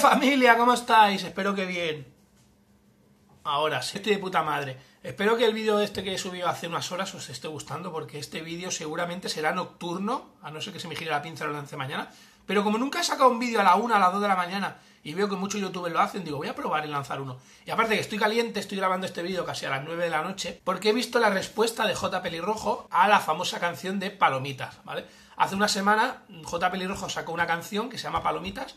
familia! ¿Cómo estáis? Espero que bien. Ahora, sí, estoy de puta madre. Espero que el vídeo este que he subido hace unas horas os esté gustando, porque este vídeo seguramente será nocturno, a no ser que se me gire la pinza lo lance mañana. Pero como nunca he sacado un vídeo a la 1, a las 2 de la mañana, y veo que muchos youtubers lo hacen, digo, voy a probar en lanzar uno. Y aparte que estoy caliente, estoy grabando este vídeo casi a las 9 de la noche, porque he visto la respuesta de J. Pelirrojo a la famosa canción de Palomitas, ¿vale? Hace una semana J. Pelirrojo sacó una canción que se llama Palomitas,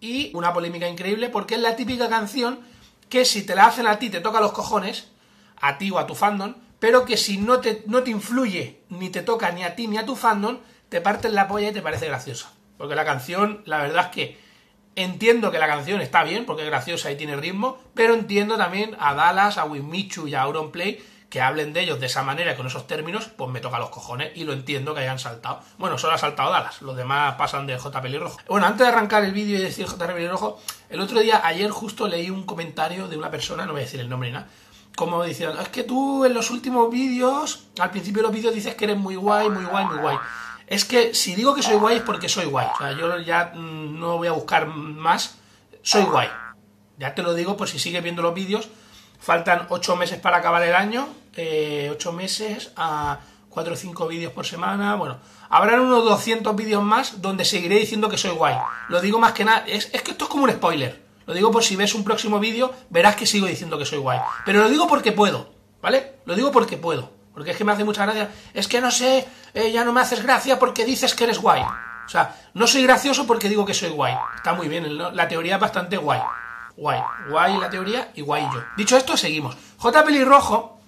y una polémica increíble porque es la típica canción que si te la hacen a ti te toca los cojones, a ti o a tu fandom, pero que si no te, no te influye, ni te toca ni a ti ni a tu fandom, te parten la polla y te parece graciosa. Porque la canción, la verdad es que entiendo que la canción está bien, porque es graciosa y tiene ritmo, pero entiendo también a Dallas, a Winmichu y a Auronplay que hablen de ellos de esa manera, con esos términos, pues me toca los cojones y lo entiendo que hayan saltado. Bueno, solo ha saltado Dallas, los demás pasan de J. Pelirrojo. Bueno, antes de arrancar el vídeo y decir J. Pelirrojo, el otro día, ayer justo leí un comentario de una persona, no voy a decir el nombre ni nada, como diciendo, es que tú en los últimos vídeos, al principio de los vídeos dices que eres muy guay, muy guay, muy guay. Es que si digo que soy guay es porque soy guay. O sea, yo ya mm, no voy a buscar más, soy guay. Ya te lo digo por si sigues viendo los vídeos Faltan 8 meses para acabar el año, eh, 8 meses a 4 o 5 vídeos por semana, bueno, habrán unos 200 vídeos más donde seguiré diciendo que soy guay. Lo digo más que nada, es, que esto es como un spoiler. Lo digo por si ves un próximo vídeo, verás que sigo diciendo que soy guay. Pero lo digo porque puedo, ¿vale? Lo digo porque puedo. Porque es que me hace mucha gracia. Es que no sé, eh, ya no me haces gracia porque dices que eres guay. O sea, no soy gracioso porque digo que soy guay. Está muy bien, la teoría es bastante guay guay. Guay la teoría y guay yo. Dicho esto, seguimos. J. Pelirrojo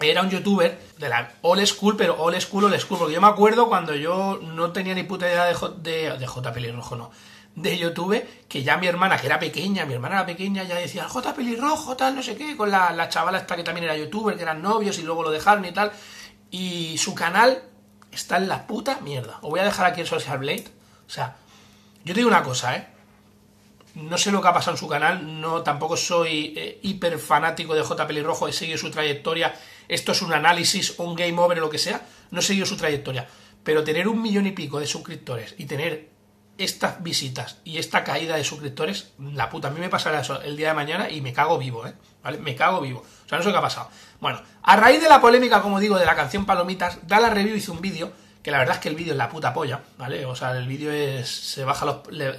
era un youtuber de la old school, pero old school, old school. Porque yo me acuerdo cuando yo no tenía ni puta idea de, J, de, J. Pelirrojo, no. De YouTube, que ya mi hermana, que era pequeña, mi hermana era pequeña, ya decía, J. Pelirrojo, tal, no sé qué, con la, la chavala esta que también era youtuber, que eran novios y luego lo dejaron y tal. Y su canal está en la puta mierda. Os voy a dejar aquí el Social Blade. O sea, yo te digo una cosa, ¿eh? No sé lo que ha pasado en su canal, no tampoco soy eh, hiper fanático de J. Pelirrojo, he seguido su trayectoria, esto es un análisis, un game over lo que sea, no he seguido su trayectoria, pero tener un millón y pico de suscriptores y tener estas visitas y esta caída de suscriptores, la puta, a mí me pasará eso el día de mañana y me cago vivo, ¿eh? ¿Vale? Me cago vivo. O sea, no sé qué ha pasado. Bueno, a raíz de la polémica, como digo, de la canción Palomitas, da la review hizo un vídeo que la verdad es que el vídeo es la puta polla, ¿vale? O sea, el vídeo es, se baja los,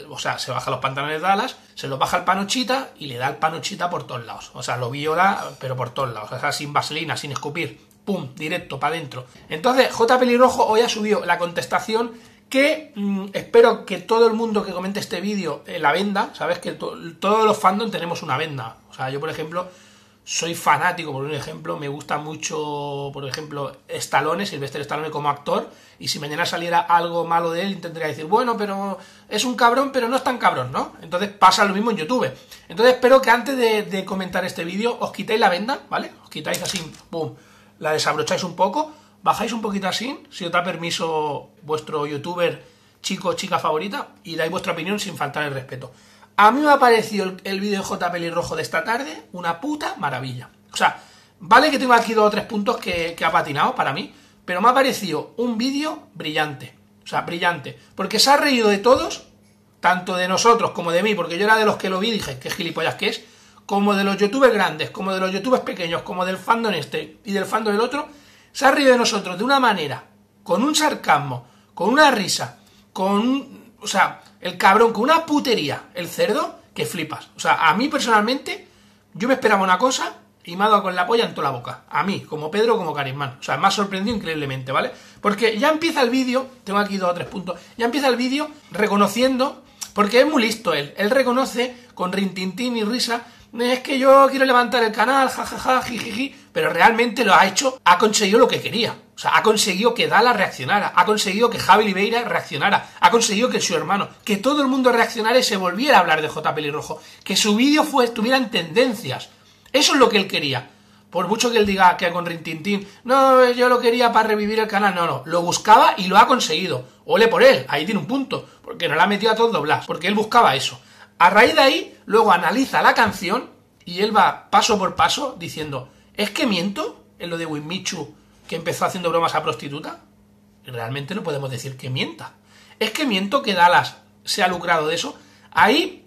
o sea, se baja los pantalones de alas, se los baja el panochita y le da el panochita por todos lados. O sea, lo viola, pero por todos lados. O sea, sin vaselina, sin escupir. Pum, directo, para adentro. Entonces, J. Pelirrojo hoy ha subido la contestación que mm, espero que todo el mundo que comente este vídeo eh, la venda, ¿sabes? Que todos los fandom tenemos una venda. O sea, yo, por ejemplo, soy fanático, por un ejemplo, me gusta mucho, por ejemplo, Stallone, Sylvester Stallone como actor, y si mañana saliera algo malo de él, intentaría decir, bueno, pero es un cabrón, pero no es tan cabrón, ¿no? Entonces pasa lo mismo en YouTube. Entonces espero que antes de, comentar este vídeo os quitéis la venda, ¿vale? Os quitáis así, pum, la desabrocháis un poco, bajáis un poquito así, si os da permiso vuestro youtuber chico o chica favorita, y dais vuestra opinión sin faltar el respeto. A mí me ha parecido el, vídeo de J. Pelirrojo de esta tarde una puta maravilla. O sea, vale que tengo aquí dos o tres puntos que, ha patinado para mí, pero me ha parecido un vídeo brillante. O sea, brillante. Porque se ha reído de todos, tanto de nosotros como de mí, porque yo era de los que lo vi y dije, qué gilipollas que es, como de los youtubers grandes, como de los youtubers pequeños, como del fandom este y del fandom del otro, se ha reído de nosotros de una manera, con un sarcasmo, con una risa, con o sea, el cabrón con una putería, el cerdo, que flipas. O sea, a mí personalmente, yo me esperaba una cosa y me ha dado con la polla en toda la boca. A mí, como Pedro, como Carismán. O sea, me ha sorprendido increíblemente, ¿vale? Porque ya empieza el vídeo, tengo aquí dos o tres puntos, ya empieza el vídeo reconociendo, porque es muy listo él. Él reconoce con rintintín y risa es que yo quiero levantar el canal, jajaja, jijiji, pero realmente lo ha hecho, ha conseguido lo que quería. O sea, ha conseguido que Dala reaccionara, ha conseguido que Javi Oliveira reaccionara, ha conseguido que su hermano, que todo el mundo reaccionara y se volviera a hablar de J. Pelirrojo, que su vídeo en tendencias. Eso es lo que él quería. Por mucho que él diga que con Rintintín, no, yo lo quería para revivir el canal, no, no, lo buscaba y lo ha conseguido. Ole por él, ahí tiene un punto, porque no la ha metido a todos doblas, porque él buscaba eso. A raíz de ahí, luego analiza la canción y él va paso por paso diciendo, ¿es que miento en lo de Winmichu que empezó haciendo bromas a prostituta? Realmente no podemos decir que mienta. ¿Es que miento que Dallas se ha lucrado de eso? Ahí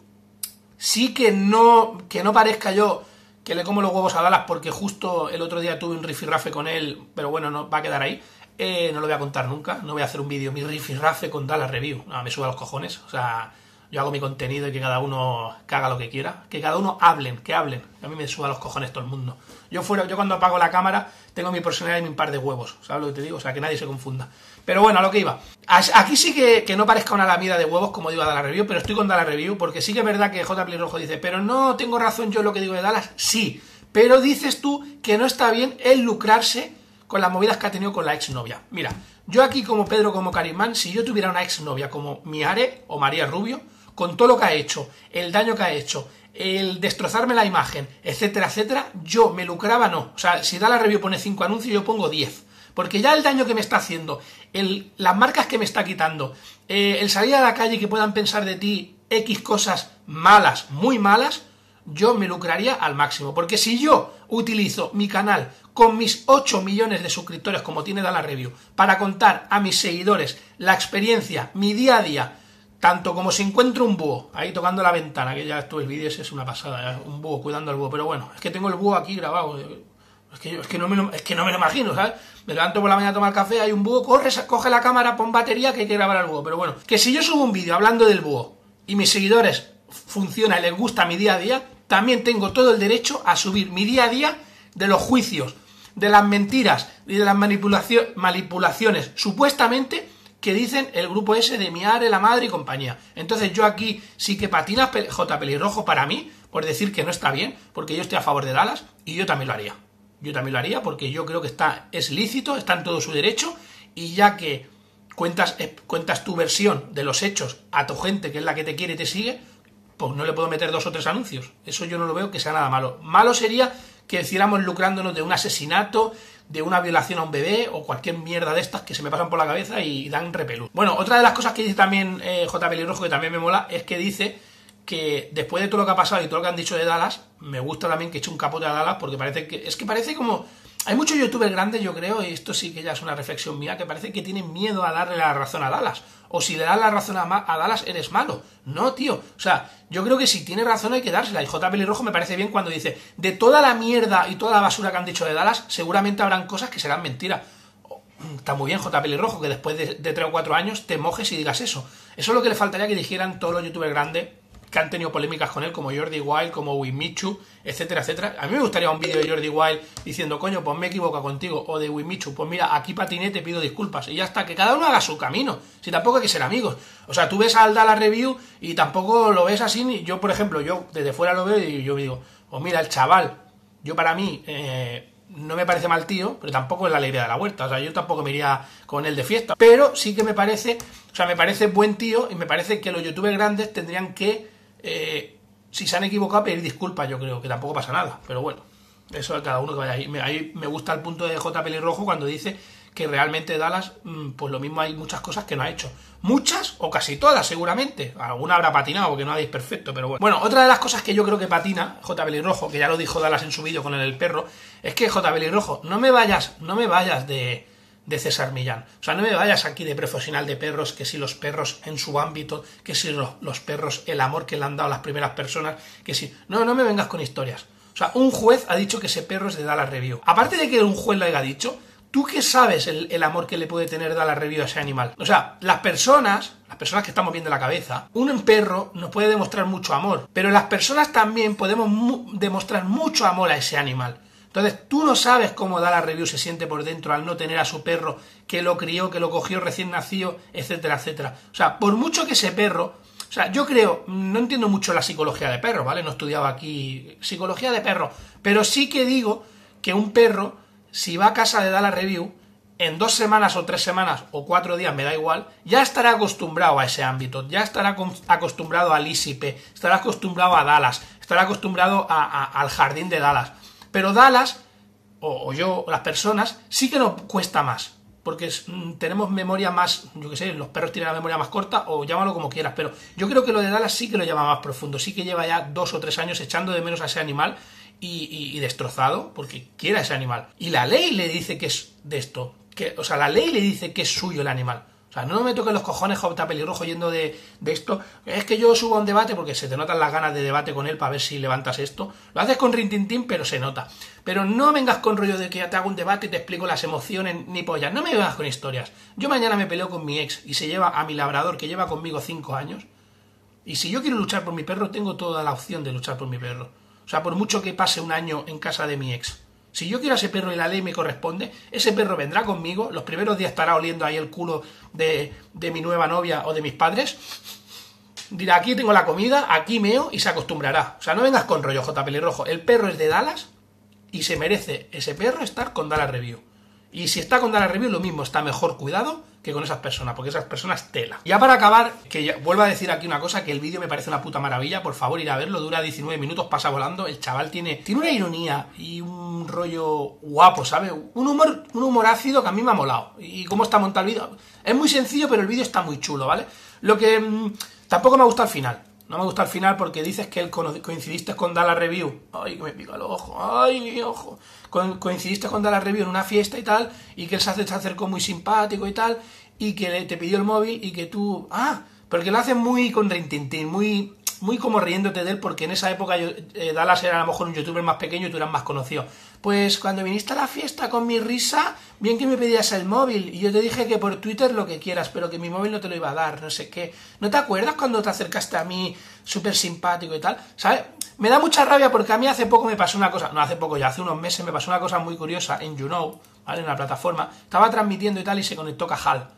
sí que no, que no parezca yo que le como los huevos a Dallas porque justo el otro día tuve un rifirrafe con él, pero bueno, no va a quedar ahí. Eh, no lo voy a contar nunca, no voy a hacer un vídeo, mi rifirrafe con Dallas Review. Me suba los cojones, o sea, yo hago mi contenido y que cada uno caga lo que quiera, que cada uno hablen, que hablen. A mí me suba los cojones todo el mundo. Yo fuera, yo cuando apago la cámara tengo mi personalidad y mi par de huevos, ¿sabes lo que te digo? O sea, que nadie se confunda. Pero bueno, a lo que iba. Aquí sí que, que no parezca una lamida de huevos, como digo a Dallas Review, pero estoy con Dallas Review, porque sí que es verdad que J. Rojo dice, pero no tengo razón yo en lo que digo de Dallas. Sí, pero dices tú que no está bien el lucrarse con las movidas que ha tenido con la exnovia. Mira, yo aquí como Pedro, como Carimán, si yo tuviera una exnovia como Miare o María Rubio, con todo lo que ha hecho, el daño que ha hecho, el destrozarme la imagen, etcétera, etcétera, yo me lucraba no. O sea, si da la review pone 5 anuncios, yo pongo 10. Porque ya el daño que me está haciendo, el, las marcas que me está quitando, eh, el salir a la calle que puedan pensar de ti X cosas malas, muy malas, yo me lucraría al máximo. Porque si yo utilizo mi canal con mis 8 millones de suscriptores, como tiene la Review, para contar a mis seguidores la experiencia, mi día a día, tanto como si encuentro un búho ahí tocando la ventana, que ya estuve el vídeo es una pasada, un búho cuidando al búho, pero bueno, es que tengo el búho aquí grabado. Es que, es que, no, me lo, es que no me lo imagino, ¿sabes? Me levanto por la mañana a tomar café, hay un búho, corre, coge la cámara, pon batería que hay que grabar al búho. Pero bueno, que si yo subo un vídeo hablando del búho y mis seguidores funciona y les gusta mi día a día, también tengo todo el derecho a subir mi día a día de los juicios, de las mentiras y de las manipulaciones supuestamente que dicen el grupo ese de Miare, la madre y compañía. Entonces yo aquí sí que patina J. Pelirrojo para mí, por decir que no está bien, porque yo estoy a favor de Dallas y yo también lo haría. Yo también lo haría porque yo creo que está, es lícito, está en todo su derecho y ya que cuentas, eh, cuentas tu versión de los hechos a tu gente, que es la que te quiere y te sigue, pues no le puedo meter dos o tres anuncios. Eso yo no lo veo que sea nada malo. Malo sería que hiciéramos lucrándonos de un asesinato, de una violación a un bebé o cualquier mierda de estas que se me pasan por la cabeza y dan repelú. Bueno, otra de las cosas que dice también eh, J. Pelirrojo, que también me mola, es que dice que después de todo lo que ha pasado y todo lo que han dicho de Dallas, me gusta también que eche un capote a Dallas porque parece que. Es que parece como. Hay muchos youtubers grandes, yo creo, y esto sí que ya es una reflexión mía, que parece que tienen miedo a darle la razón a Dallas. O si le das la razón a, Dallas, eres malo. No, tío. O sea, yo creo que si tiene razón hay que dársela. Y J. Pelirrojo me parece bien cuando dice, de toda la mierda y toda la basura que han dicho de Dallas, seguramente habrán cosas que serán mentiras. Está muy bien, J. Pelirrojo, que después de, de 3 o 4 años te mojes y digas eso. Eso es lo que le faltaría que dijeran todos los youtubers grandes que han tenido polémicas con él, como Jordi Wild, como Wimichu, etcétera, etcétera. A mí me gustaría un vídeo de Jordi Wild diciendo, coño, pues me equivoco contigo, o de Wimichu, pues mira, aquí patiné, te pido disculpas, y ya está, que cada uno haga su camino, si tampoco hay que ser amigos. O sea, tú ves a Alda la review y tampoco lo ves así, yo, por ejemplo, yo desde fuera lo veo y yo digo, pues mira, el chaval, yo para mí... Eh, no me parece mal tío, pero tampoco es la alegría de la huerta. O sea, yo tampoco me iría con él de fiesta. Pero sí que me parece, o sea, me parece buen tío y me parece que los youtubers grandes tendrían que eh, si se han equivocado, pedir disculpas, yo creo que tampoco pasa nada. Pero bueno, eso a cada uno que vaya ahí. Ahí me gusta el punto de J. Pelirrojo cuando dice que realmente Dallas, mm, pues lo mismo hay muchas cosas que no ha hecho. Muchas o casi todas, seguramente. Alguna habrá patinado, porque nadie es perfecto, pero bueno. Bueno, otra de las cosas que yo creo que patina J. Pelirrojo, que ya lo dijo Dallas en su vídeo con el, perro, es que J. Pelirrojo, no me vayas, no me vayas de de César Millán. O sea, no me vayas aquí de profesional de perros, que si los perros en su ámbito, que si los, perros, el amor que le han dado las primeras personas, que si... No, no me vengas con historias. O sea, un juez ha dicho que ese perro es de Dallas Review. Aparte de que un juez lo haya dicho, ¿tú qué sabes el, amor que le puede tener Dallas Review a ese animal? O sea, las personas, las personas que estamos viendo la cabeza, un perro nos puede demostrar mucho amor, pero las personas también podemos demostrar mucho amor a ese animal. Entonces, tú no sabes cómo da la review se siente por dentro al no tener a su perro que lo crió, que lo cogió recién nacido, etcétera, etcétera. O sea, por mucho que ese perro, o sea, yo creo, no entiendo mucho la psicología de perro, ¿vale? No he estudiado aquí psicología de perro, pero sí que digo que un perro, si va a casa de dar la review, en dos semanas o tres semanas o cuatro días, me da igual, ya estará acostumbrado a ese ámbito, ya estará acostumbrado al ISIPE, estará acostumbrado a Dallas, estará acostumbrado al jardín de Dallas. Pero Dallas, o, yo, las personas, sí que nos cuesta más. Porque mm, tenemos memoria más, yo qué sé, los perros tienen la memoria más corta, o llámalo como quieras, pero yo creo que lo de Dallas sí que lo llama más profundo, sí que lleva ya dos o tres años echando de menos a ese animal y, destrozado, porque quiere a ese animal. Y la ley le dice que es de esto, que, o sea, la ley le dice que es suyo el animal. O sea, no me toques los cojones J. Pelirrojo yendo de, de esto. Es que yo subo a un debate porque se te notan las ganas de debate con él para ver si levantas esto. Lo haces con Rintintín, pero se nota. Pero no vengas con rollo de que ya te hago un debate y te explico las emociones ni pollas. No me vengas con historias. Yo mañana me peleo con mi ex y se lleva a mi labrador que lleva conmigo cinco años. Y si yo quiero luchar por mi perro, tengo toda la opción de luchar por mi perro. O sea, por mucho que pase un año en casa de mi ex. Si yo quiero a ese perro y la ley me corresponde, ese perro vendrá conmigo, los primeros días estará oliendo ahí el culo de, de mi nueva novia o de mis padres, dirá, aquí tengo la comida, aquí meo y se acostumbrará. O sea, no vengas con rollo J. Pelirrojo. El perro es de Dallas y se merece ese perro estar con Dallas Review. Y si está con Dallas Review, lo mismo, está mejor cuidado que con esas personas, porque esas personas tela. Ya para acabar, que vuelvo a decir aquí una cosa, que el vídeo me parece una puta maravilla, por favor ir a verlo, dura 19 minutos, pasa volando, el chaval tiene, tiene una ironía y un rollo guapo, ¿sabes? Un humor, un humor ácido que a mí me ha molado. Y cómo está montado el vídeo. Es muy sencillo, pero el vídeo está muy chulo, ¿vale? Lo que mmm, tampoco me gusta al final. No me gusta al final porque dices que coincidiste con Dallas Review. Ay, que me pica el ojo. Ay, mi ojo. coincidiste con Dallas Review en una fiesta y tal. Y que él se acercó muy simpático y tal. Y que te pidió el móvil y que tú. Ah, porque lo hace muy con rintintín, muy muy como riéndote de él, porque en esa época yo, eh, Dallas era a lo mejor un youtuber más pequeño y tú eras más conocido. Pues cuando viniste a la fiesta con mi risa, bien que me pedías el móvil, y yo te dije que por Twitter lo que quieras, pero que mi móvil no te lo iba a dar, no sé qué. ¿No te acuerdas cuando te acercaste a mí súper simpático y tal? ¿Sabes? Me da mucha rabia porque a mí hace poco me pasó una cosa, no hace poco, ya hace unos meses me pasó una cosa muy curiosa en YouKnow, ¿vale? En la plataforma. Estaba transmitiendo y tal y se conectó Cajal.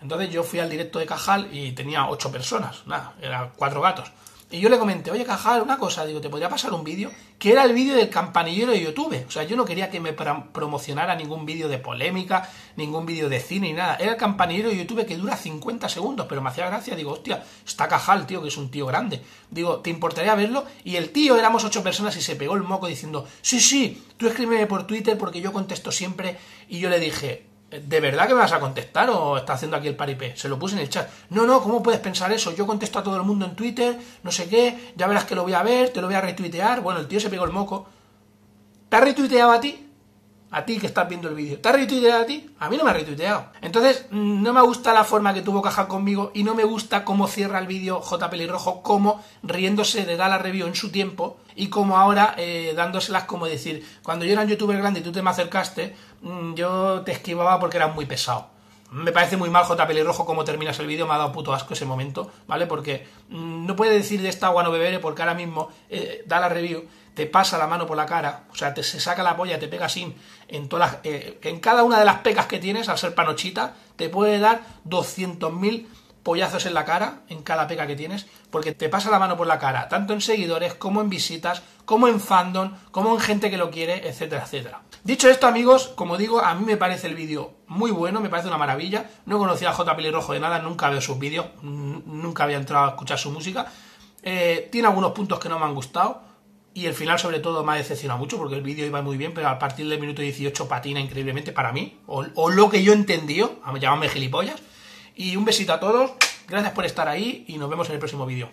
Entonces yo fui al directo de Cajal y tenía ocho personas, nada, eran cuatro gatos. Y yo le comenté, oye Cajal, una cosa, digo, ¿te podría pasar un vídeo? Que era el vídeo del campanillero de YouTube. O sea, yo no quería que me promocionara ningún vídeo de polémica, ningún vídeo de cine ni nada. Era el campanillero de YouTube que dura 50 segundos, pero me hacía gracia. Digo, hostia, está Cajal, tío, que es un tío grande. Digo, ¿te importaría verlo? Y el tío, éramos ocho personas y se pegó el moco diciendo, sí, sí, tú escríbeme por Twitter porque yo contesto siempre. Y yo le dije, ¿De verdad que me vas a contestar o está haciendo aquí el paripé? Se lo puse en el chat. No, no, ¿cómo puedes pensar eso? Yo contesto a todo el mundo en Twitter, no sé qué, ya verás que lo voy a ver, te lo voy a retuitear. Bueno, el tío se pegó el moco. ¿Te ha retuiteado a ti? a ti que estás viendo el vídeo. ¿Te ha retuiteado a ti? A mí no me ha retuiteado. Entonces, no me gusta la forma que tuvo Caja conmigo y no me gusta cómo cierra el vídeo J. Pelirrojo, como riéndose de dar la review en su tiempo y como ahora eh, dándoselas como decir, cuando yo era un youtuber grande y tú te me acercaste, yo te esquivaba porque eras muy pesado. Me parece muy mal J. Pelirrojo cómo terminas el vídeo, me ha dado puto asco ese momento, ¿vale? Porque mm, no puede decir de esta agua no beberé porque ahora mismo eh, da la review te pasa la mano por la cara, o sea, te se saca la polla, te pega sin en todas eh, en cada una de las pecas que tienes, al ser panochita, te puede dar 200.000 pollazos en la cara, en cada peca que tienes, porque te pasa la mano por la cara, tanto en seguidores, como en visitas, como en fandom, como en gente que lo quiere, etcétera, etcétera. Dicho esto, amigos, como digo, a mí me parece el vídeo muy bueno, me parece una maravilla. No conocía a J. Pelirrojo de nada, nunca veo sus vídeos, nunca había entrado a escuchar su música. Eh, tiene algunos puntos que no me han gustado, y el final, sobre todo, me ha decepcionado mucho porque el vídeo iba muy bien, pero a partir del minuto 18 patina increíblemente para mí, o, lo que yo entendí, llamarme gilipollas. Y un besito a todos, gracias por estar ahí y nos vemos en el próximo vídeo.